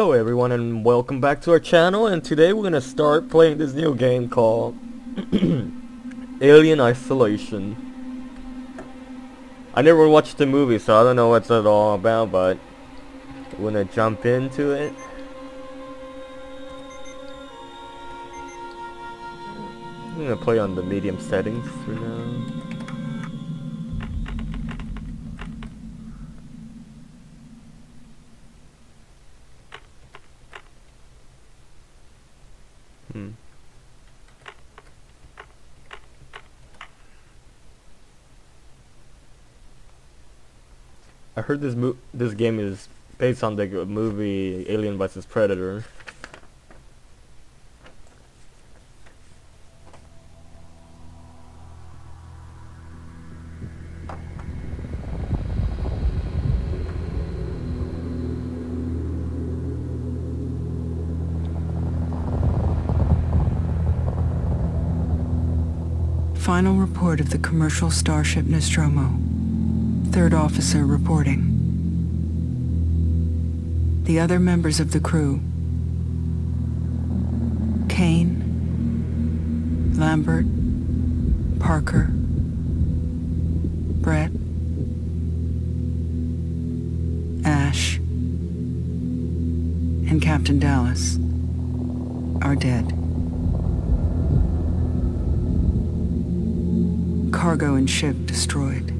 Hello everyone and welcome back to our channel and today we're gonna start playing this new game called Alien Isolation. I never watched the movie so I don't know what's it all about but we're gonna jump into it. I'm gonna play on the medium settings for now. I heard this mo this game is based on the movie Alien vs Predator. Final report of the commercial starship Nostromo. Third officer reporting. The other members of the crew. Kane, Lambert, Parker, Brett, Ash, and Captain Dallas are dead. cargo and ship destroyed.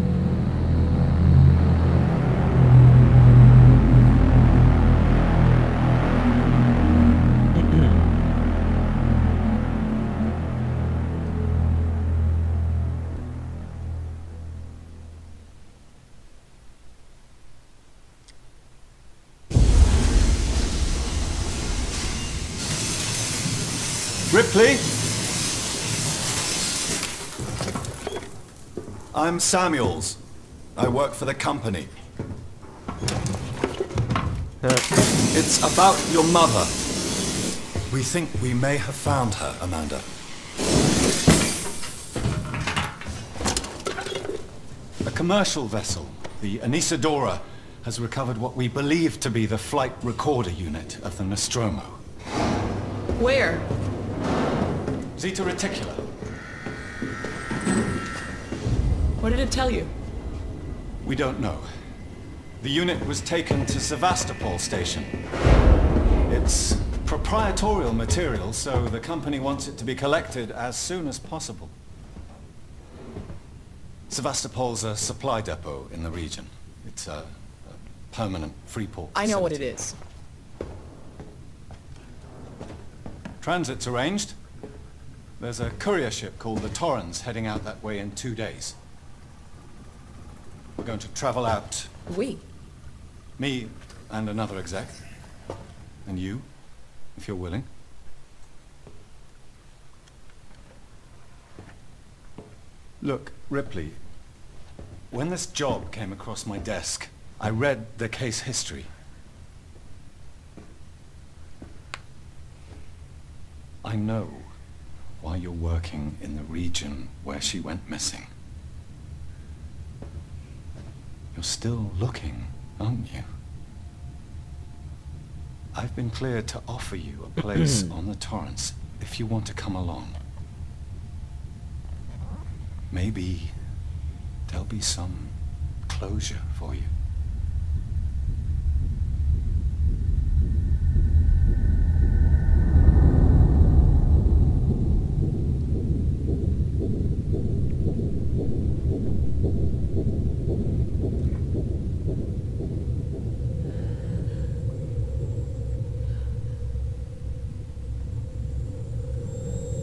I'm Samuels. I work for the company. Uh. It's about your mother. We think we may have found her, Amanda. A commercial vessel, the Anesidora, has recovered what we believe to be the flight recorder unit of the Nostromo. Where? Zeta Reticuli. What did it tell you? We don't know. The unit was taken to Sevastopol station. It's proprietorial material, so the company wants it to be collected as soon as possible. Sevastopol's a supply depot in the region. It's a, a permanent free port I know what it is. Transit's arranged. There's a courier ship called the Torrens heading out that way in two days. We're going to travel out We. Me and another exec. And you, if you're willing. Look, Ripley, when this job came across my desk, I read the case history. I know why you're working in the region where she went missing. You're still looking, aren't you? I've been cleared to offer you a place on the Torrens if you want to come along. Maybe there'll be some closure for you.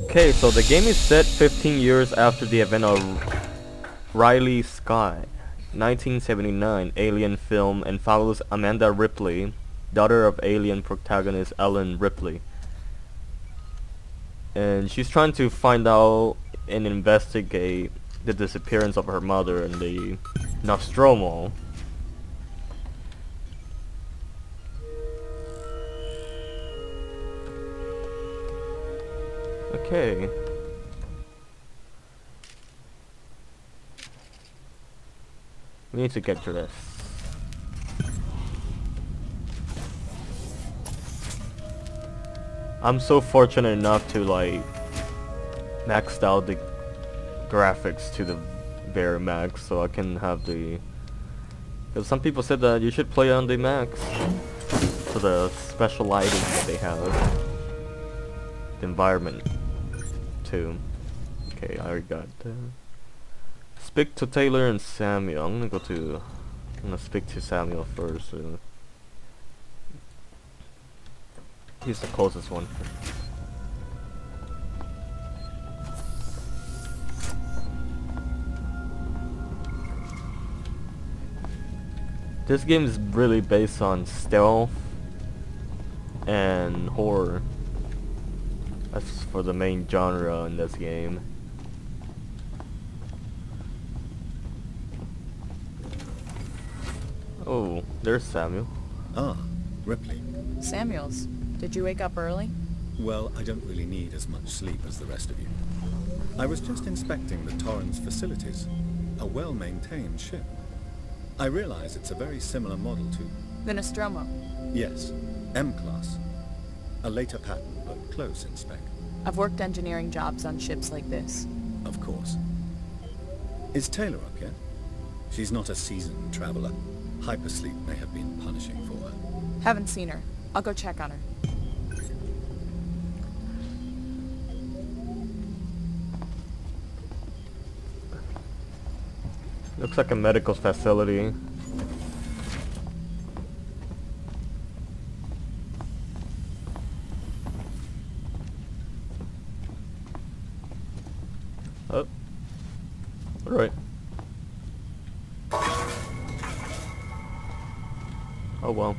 Okay, so the game is set 15 years after the event of Riley Sky, 1979 Alien film and follows Amanda Ripley, daughter of Alien protagonist Ellen Ripley. And she's trying to find out and investigate the disappearance of her mother and the Nostromo. Okay. We need to get to this. I'm so fortunate enough to like maxed out the graphics to the very max so I can have the because some people said that you should play on the max for the special lighting that they have the environment okay I already got that speak to Taylor and Samuel. I'm gonna go to I'm gonna speak to Samuel first uh, he's the closest one. This game is really based on stealth and horror. That's for the main genre in this game. Oh, there's Samuel. Ah, Ripley. Samuels, did you wake up early? Well, I don't really need as much sleep as the rest of you. I was just inspecting the Torrens facilities. A well-maintained ship. I realize it's a very similar model to... The Nostromo. Yes, M-Class. A later pattern, but close in spec. I've worked engineering jobs on ships like this. Of course. Is Taylor up yet? She's not a seasoned traveler. Hypersleep may have been punishing for her. Haven't seen her. I'll go check on her. Looks like a medical facility. Eh? Oh. Alright. Oh well.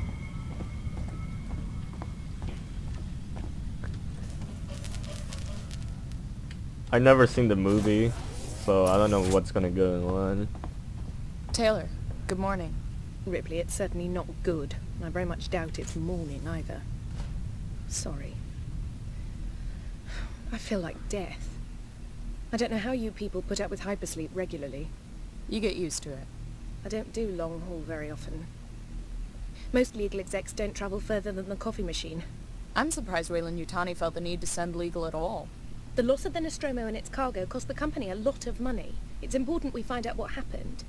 I never seen the movie, so I don't know what's gonna go on. Taylor, good morning. Ripley, it's certainly not good. I very much doubt it's morning either. Sorry. I feel like death. I don't know how you people put up with hypersleep regularly. You get used to it. I don't do long haul very often. Most legal execs don't travel further than the coffee machine. I'm surprised Weyland-Yutani felt the need to send legal at all. The loss of the Nostromo and its cargo cost the company a lot of money. It's important we find out what happened.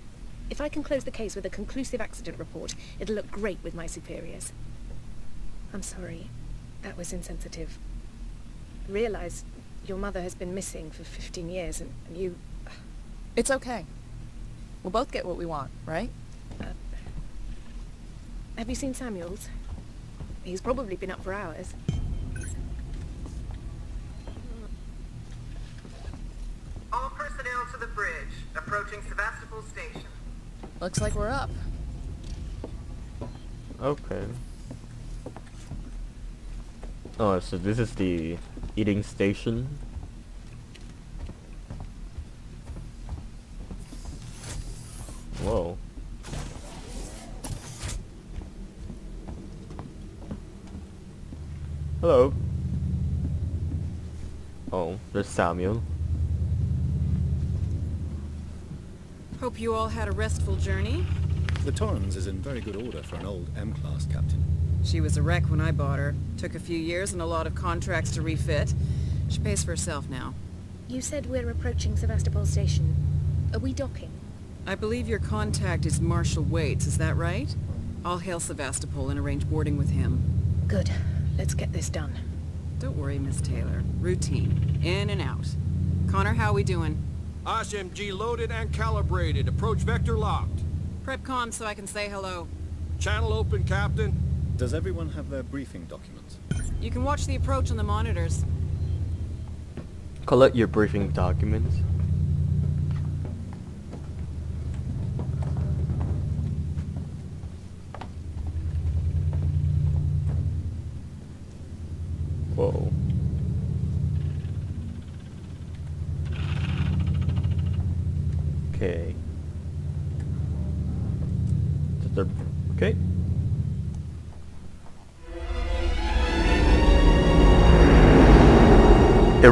If I can close the case with a conclusive accident report, it'll look great with my superiors. I'm sorry. That was insensitive. I realize your mother has been missing for 15 years, and, and you... It's okay. We'll both get what we want, right? Uh, have you seen Samuels? He's probably been up for hours. All personnel to the bridge, approaching Sevastopol Station. Looks like we're up. Okay. Oh, so this is the eating station. Whoa. Hello. Oh, there's Samuel. Hope you all had a restful journey. The Torrens is in very good order for an old M-Class captain. She was a wreck when I bought her. Took a few years and a lot of contracts to refit. She pays for herself now. You said we're approaching Sevastopol Station. Are we docking? I believe your contact is Marshal Waits, is that right? I'll hail Sevastopol and arrange boarding with him. Good. Let's get this done. Don't worry, Miss Taylor. Routine. In and out. Connor, how are we doing? SMG loaded and calibrated. Approach vector locked. Prep com so I can say hello. Channel open, Captain. Does everyone have their briefing documents? You can watch the approach on the monitors. Collect your briefing documents.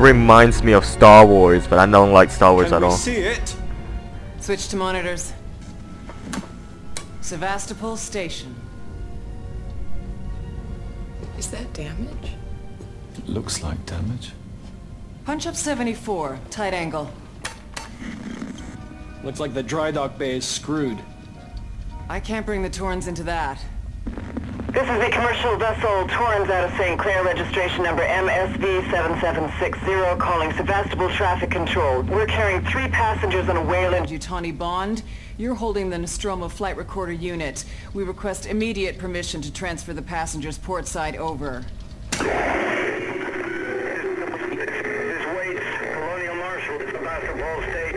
Reminds me of Star Wars, but I don't like Star Wars Can at we all. see it? Switch to monitors. Sevastopol Station. Is that damage? It Looks like damage. Punch up 74, tight angle. Looks like the dry dock bay is screwed. I can't bring the Torrens into that. This is the commercial vessel Torrens out of St. Clair, registration number MSV7760, calling Sevastopol Traffic Control. We're carrying three passengers on a Weyland... Yutani Bond, you're holding the Nostromo flight recorder unit. We request immediate permission to transfer the passengers port side over. This Waits, Colonial Marshal, Sevastopol State,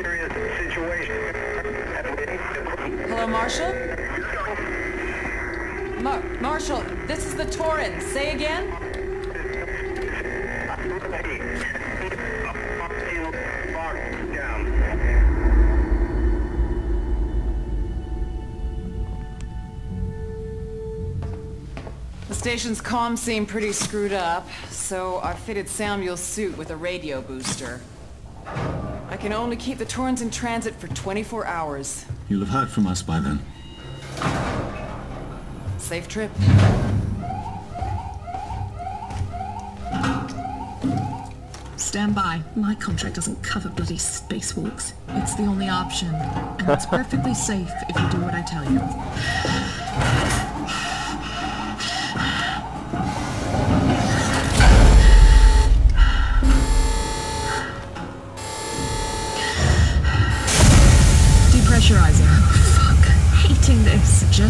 serious situation. Hello, Marshal? Mar Marshal, this is the Torrens. Say again? The station's comms seem pretty screwed up, so I fitted Samuel's suit with a radio booster. I can only keep the Torrens in transit for 24 hours. You'll have heard from us by then. Safe trip. Stand by. My contract doesn't cover bloody spacewalks. It's the only option. And it's perfectly safe if you do what I tell you.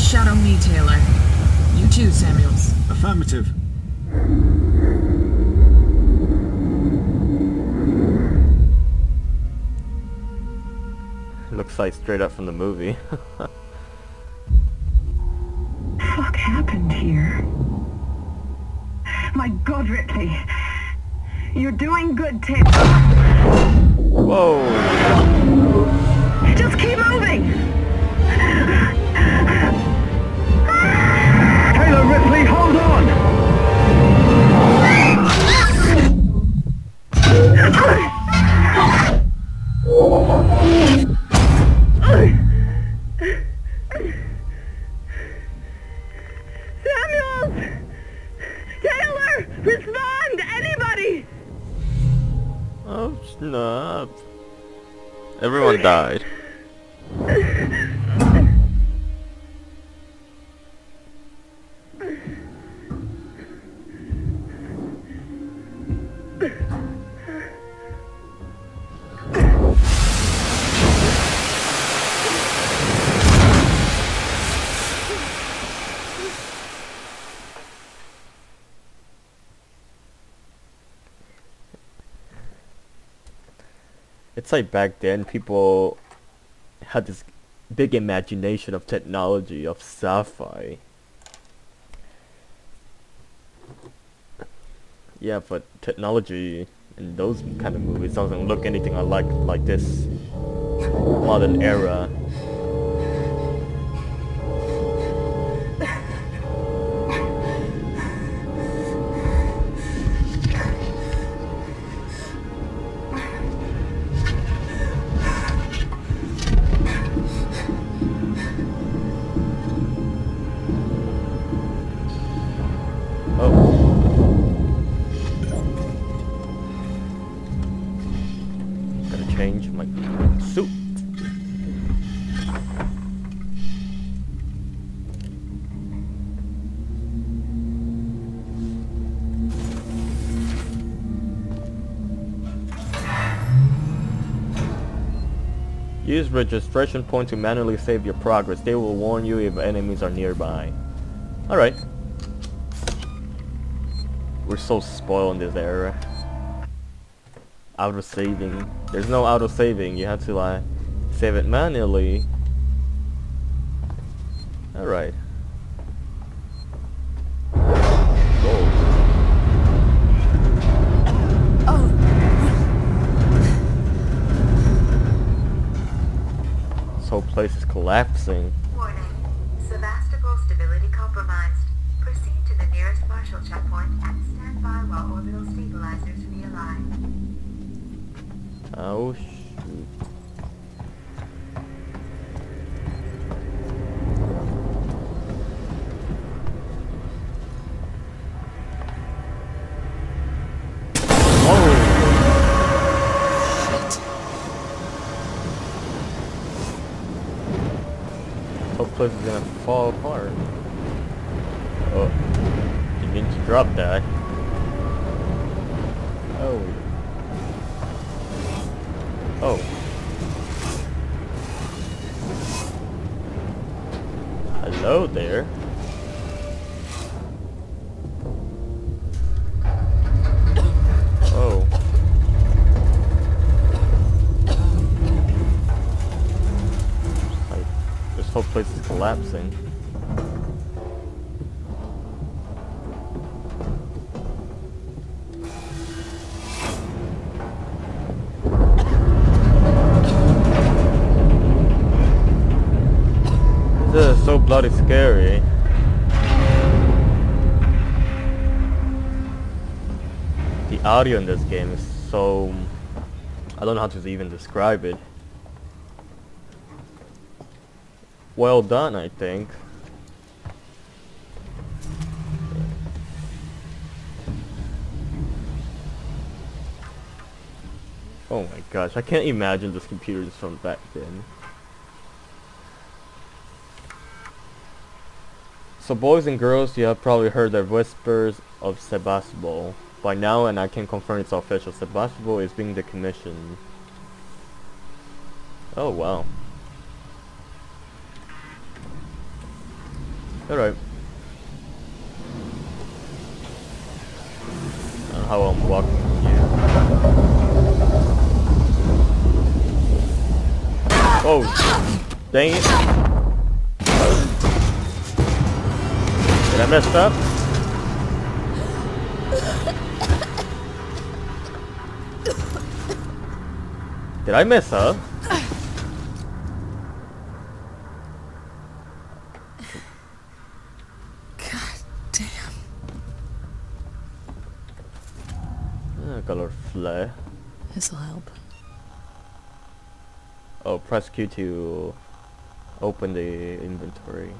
Shadow me, Taylor. You too, Samuels. Affirmative. Looks like straight up from the movie. fuck happened here? My God, Ripley. You're doing good, Taylor. Whoa! Taylor hold on! Samuels! Taylor! Respond! Anybody! Oh snap! Everyone died. It's like back then people had this big imagination of technology, of sci-fi. Yeah, but technology in those kind of movies doesn't look anything like like this modern era. Use registration point to manually save your progress. They will warn you if enemies are nearby. Alright. We're so spoiled in this era. Auto saving. There's no auto saving. You have to like save it manually. Alright. This whole place is collapsing. Warning. Sevastopol stability compromised. Proceed to the nearest Marshal checkpoint and stand by while orbital stabilizers realign. Oh, you need to drop that. Oh. Oh. Hello there. Oh. Like, this whole place is collapsing. Bloody scary. The audio in this game is so... I don't know how to even describe it. Well done, I think. Oh my gosh, I can't imagine this computer is from back then. So boys and girls, you have probably heard the whispers of Sevastopol. By now, and I can confirm it's official, Sevastopol is being decommissioned. Oh wow. Alright. Know how I'm walking here. Oh, dang it. Did I mess up? Did I mess up? God damn. Uh, color flare. This'll help. Oh, press Q to open the inventory.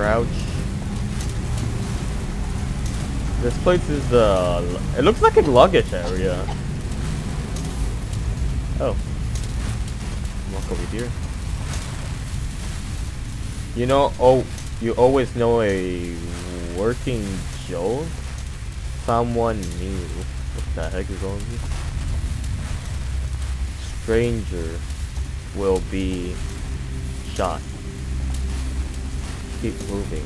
Crouch. This place is uh, it looks like a luggage area. Oh. Walk over here. You know, oh, you always know a working Joe? Someone new. What the heck is on here? Stranger will be shot. Keep moving.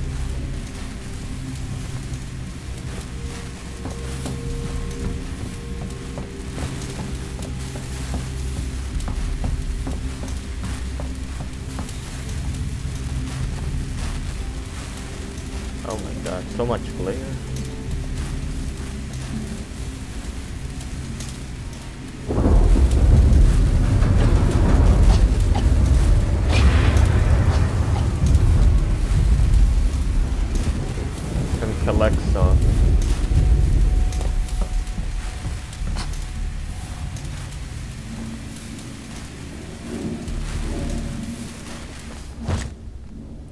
Oh my god, so much glare.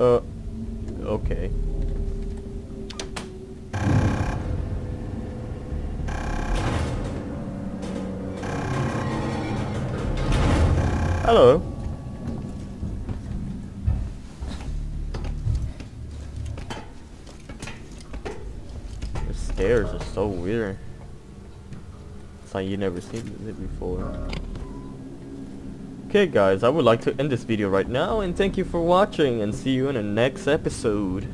Uh, okay. Hello. The stairs are so weird. It's like you never seen it before. Okay guys, I would like to end this video right now and thank you for watching and see you in the next episode.